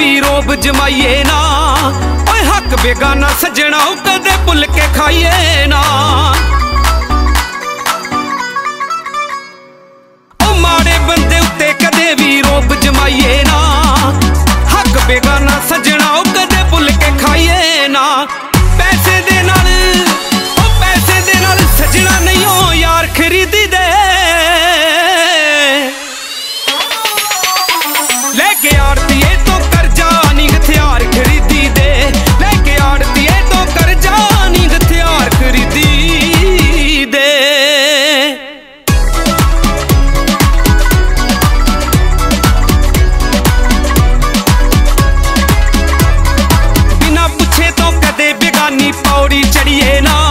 ਵੀ ਰੋਬ ਜਮਾਈਏ ਨਾ। ਓਏ ਹੱਕ ਬੇਗਾਨਾ ਸਜਣਾ ਉਹ ਕਦੇ ਭੁੱਲ ਕੇ ਖਾਈਏ ਨਾ। ਓ ਮਾੜੇ ਬੰਦੇ ਉੱਤੇ ਕਦੇ ਵੀ ਰੋਬ ਜਮਾਈਏ ਨਾ। ਹੱਕ ਬੇਗਾਨਾ ਸਜਣਾ ਉਹ ਚੜੀਏ ਨਾ।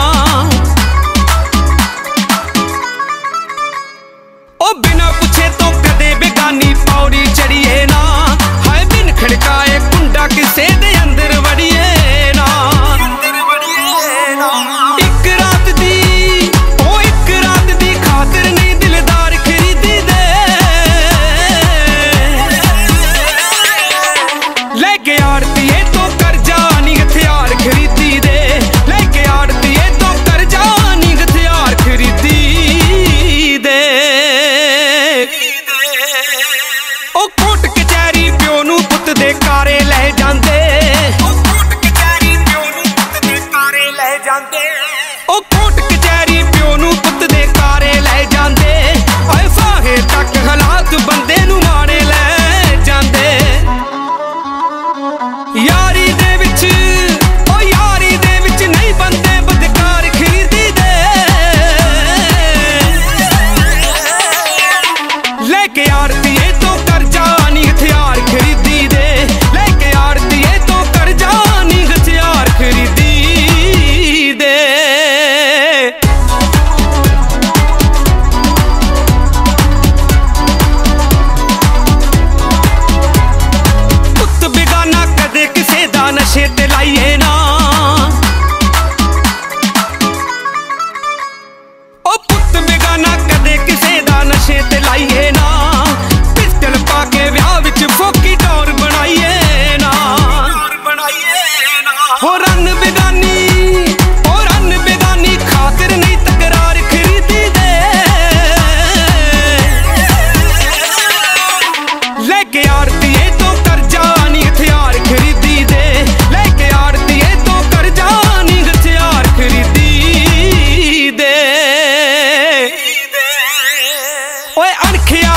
ਜਾਂਦੇ ਉਹ ਕੋਟ ਕਚਹਿਰੀ ਪਿਓ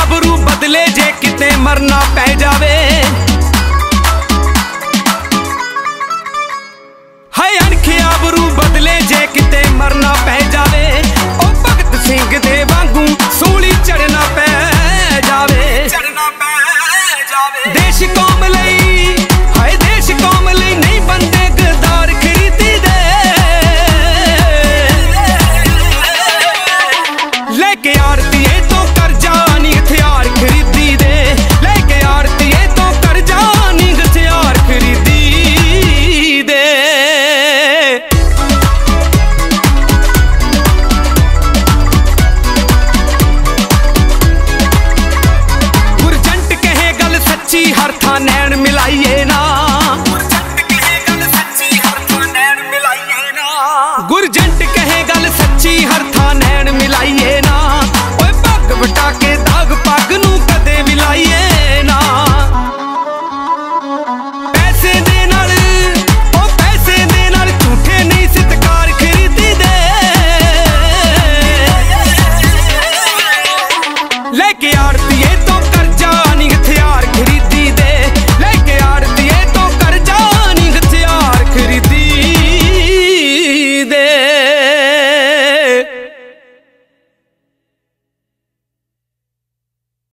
ਆਬਰੂ ਬਦਲੇ ਜੇ ਕਿਤੇ ਮਰਨਾ ਪੈ ਜਾਵੇ। ਹਾਏ ਅਣਖੇ ਆਬਰੂ ਬਦਲੇ ਜੇ ਕਿਤੇ ਮਰਨਾ ਪੈ ਜਾਵੇ। ਉਹ ਭਗਤ ਸਿੰਘ ਦੇ ਵਾਂਗੂ ਸੂਲੀ ਚੜਨਾ ਪੈ ਜਾਵੇ। ਚੜਨਾ ਪੈ ਜਾਵੇ। ਦੇਸ਼ ਕੌਮ ਲਈ ਸੱਚੀ ਹਰ ਥਾਂ ਨੈਣ ਮਿਲਾਈਏ ਨਾ। ਗੁਰਜੰਟ ਕਹੇ ਗੱਲ ਸੱਚੀ, ਹਰ ਥਾਂ ਨੈਣ ਮਿਲਾਈਏ ਨਾ। ਗੁਰਜੰਟ ਕਹੇ ਗੱਲ ਸੱਚੀ ਹਰ ਥਾਂ ਨੈਣ ਮਿਲਾਈਏ